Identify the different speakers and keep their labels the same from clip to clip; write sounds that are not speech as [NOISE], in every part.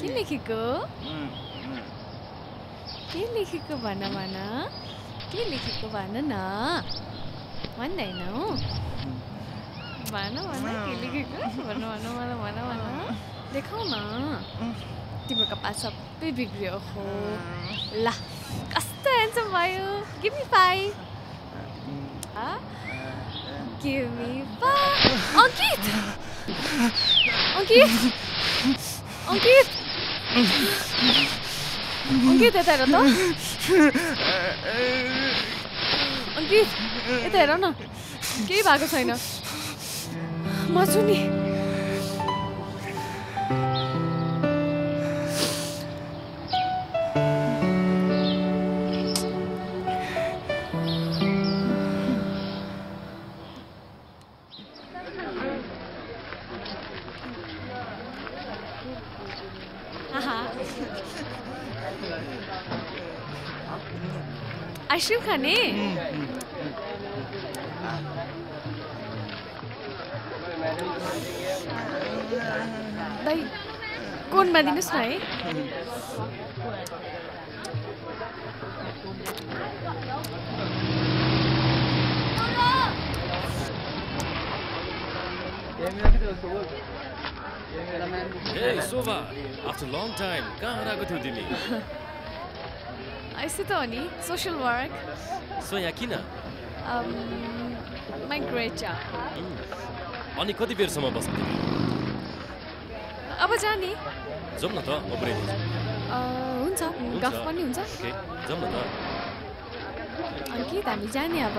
Speaker 1: के लेखेको के लेखेको भन भन। के लेखेको भन न। भन्दैन हौ। भन भन के लेखेको भन भन मलाई भन भन। देखाउ न तिम्रो कपाल सबै बिग्रियो हो ल कस्तो ह्यान्डसम भयो give me five give me five Ankit Ankit Ankit Ankit यता हेर त अङ्कित यता हेर न केही भएको छैन म छु नि खाने दाइ कोनमा दिनुहोस् न है।
Speaker 2: Hey, Sova! After long time, कहाँ हराएको थियौ तिमी?
Speaker 1: त हो नि सोसियल वर्क
Speaker 2: सो यहाँ किन
Speaker 1: माइग्रेट
Speaker 2: अनि कति बेरसम्म बस्नु तिमी
Speaker 1: अब जाने
Speaker 2: जाउँ न त म पुऱ्याइदिन्छु
Speaker 1: हुन्छ गफ पनि हुन्छ
Speaker 2: ओके जाउँ न त
Speaker 1: अङ्कित हामी जाने अब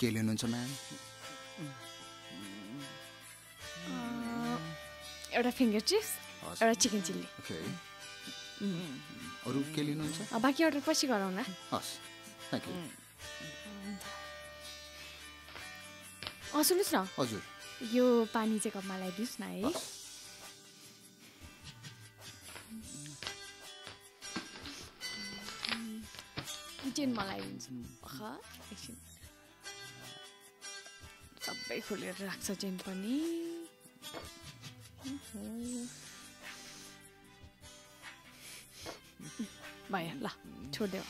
Speaker 3: के लिनुहुन्छ म्याम
Speaker 1: एउटा फिङ्गर चिप्स। एउटा चिकन चिल्ली
Speaker 3: ओके अरू के लिनुहुन्छ
Speaker 1: बाँकी अर्डर पछि गरौँला
Speaker 3: हस्। थ्याङ्क यू
Speaker 1: अँ सुन्नुहोस् न।
Speaker 3: हजुर।
Speaker 1: यो पानी चाहिँ कपमा लगाइदिनुहोस् न है। लगाइदिन्छु अख एकछिन। सबै खोलेर राख्छ चेन पनि। भयो ल छोडिदेऊ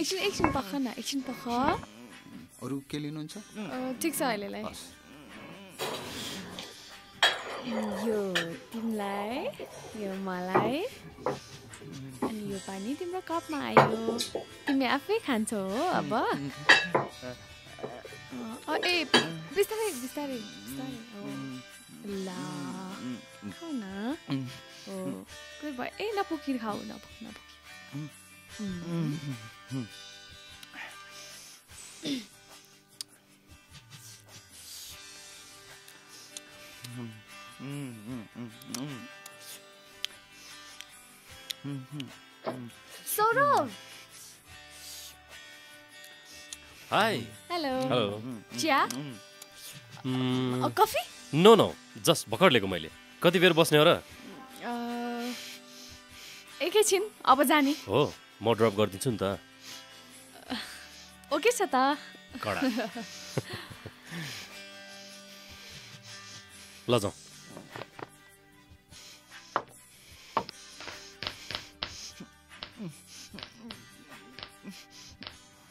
Speaker 1: एकछिन एकछिन पख न एकछिन पख।
Speaker 3: अरू के लिनुहुन्छ?
Speaker 1: ठिक छ अहिलेलाई। यो तिमीलाई यो मलाई। यो पानी तिम्रो कपमा आयो। तिमी आफै खान्छौ हो अब। ए बिस्तारै बिस्तारै बिस्तारै। ल खाऊ न। हो कोही भयो। ए नपुकी खाऊ नपुकी सौरभ
Speaker 2: हाई
Speaker 1: हेलो
Speaker 2: हेलो
Speaker 1: चिया कफी
Speaker 2: नो नो जस्ट भर्खर लिएको मैले। कति बेर बस्ने हो र?
Speaker 1: एकैछिन। अब जाने।
Speaker 2: हो म ड्रप गरिदिन्छु नि त।
Speaker 1: ओके छ त। [LAUGHS]
Speaker 2: ल जाउँ।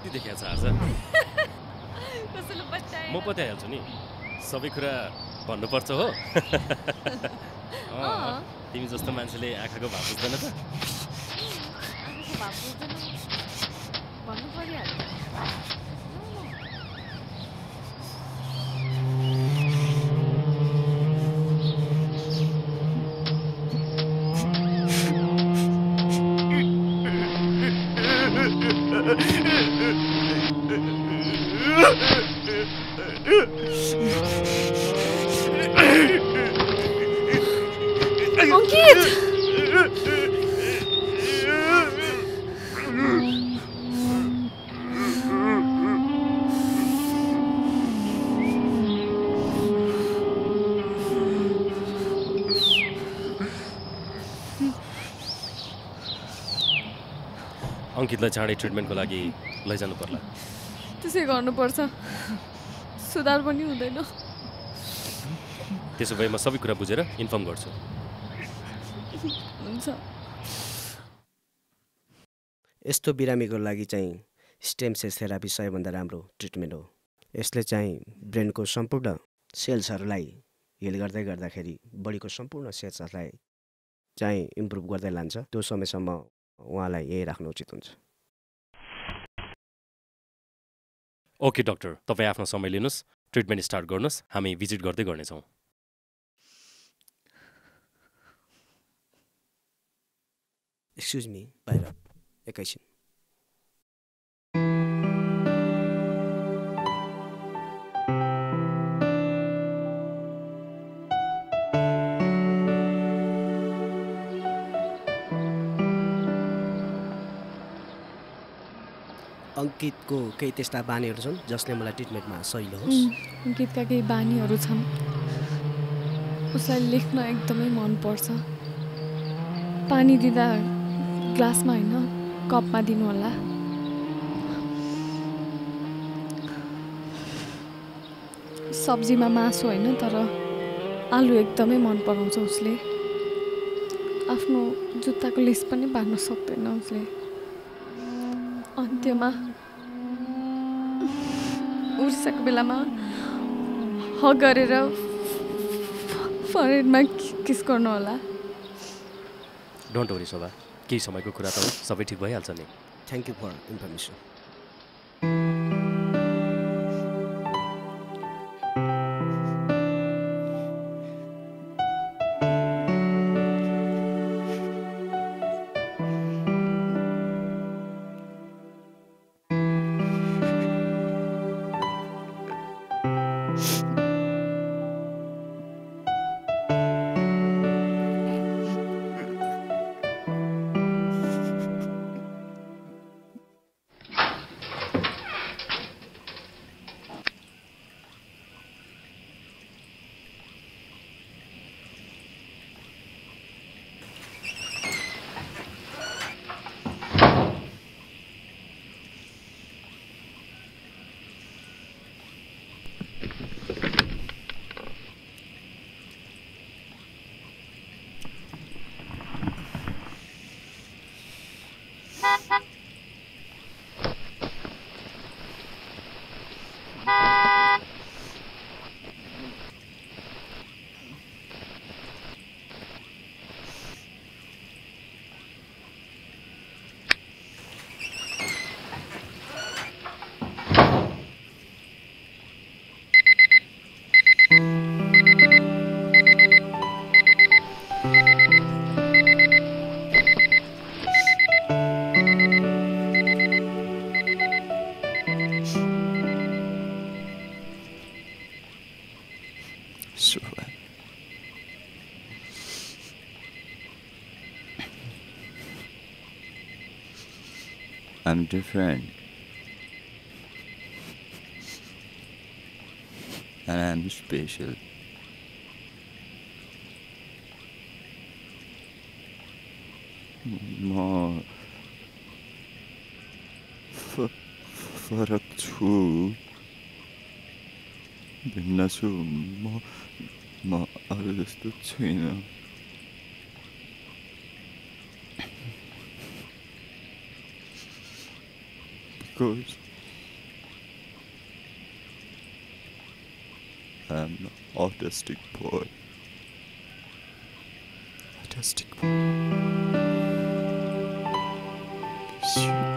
Speaker 2: ड्युटी देखिया छ आज। म बताइहाल्छु नि सबै कुरा भन्नुपर्छ हो। [LAUGHS] तिमी जस्तो मान्छेले आँखाको भाव बुझ्दैन त।
Speaker 1: भन्नु परिहाल्यो। अङ्कित
Speaker 2: अङ्कितलाई चाँडै ट्रिटमेन्टको लागि लैजानु पर्ला।
Speaker 1: त्यसै गर्नुपर्छ। सुधार पनि हुँदैन।
Speaker 2: त्यसो भए म सबै कुरा बुझेर इन्फर्म गर्छु।
Speaker 1: हुन्छ।
Speaker 4: यस्तो बिरामीको लागि चाहिँ स्टेम सेल थेरापी सबैभन्दा राम्रो ट्रिटमेन्ट हो। यसले चाहिँ ब्रेनको सम्पूर्ण सेल्सहरूलाई हिल गर्दै गर्दाखेरि बडीको सम्पूर्ण सेल्सहरूलाई चाहिँ इम्प्रुभ गर्दै लान्छ। त्यो समयसम्म उहाँलाई यही राख्नु उचित हुन्छ।
Speaker 2: Okay doctor. तपाईँ आफ्नो समय लिनुहोस्। ट्रिटमेन्ट स्टार्ट गर्नुहोस्। हामी भिजिट गर्दै गर्नेछौँ।
Speaker 4: एक्सक्युज मी बाहिर एकैछिन अङ्कितको केही त्यस्ता बानीहरू छन् जसले मलाई ट्रिटमेन्टमा सहिलो होस्?
Speaker 1: अङ्कितका केही बानीहरू छन्। उसलाई लेख्न एकदमै मनपर्छ। पानी दिँदा ग्लासमा होइन कपमा दिनुहोला सब्जीमा मासु होइन तर आलु एकदमै मन पराउँछ उसले। आफ्नो जुत्ताको लेस पनि बाँध्न सक्दैन उसले। अन्त्यमा उर्सेको बेलामा हक गरेर फरेडमा किस गर्नु होला?
Speaker 2: डोन्ट वरी शोभा केही समयको कुरा त सबै ठिक भइहाल्छ नि।
Speaker 4: Thank you for information
Speaker 3: friend friend. And I'm special. Ma Faraktu Binasum Ma Ma Arrest China. screws. An autistic boy. Autistic boy.